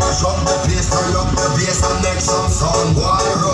mash up the place, turn up the bass and make some sound boy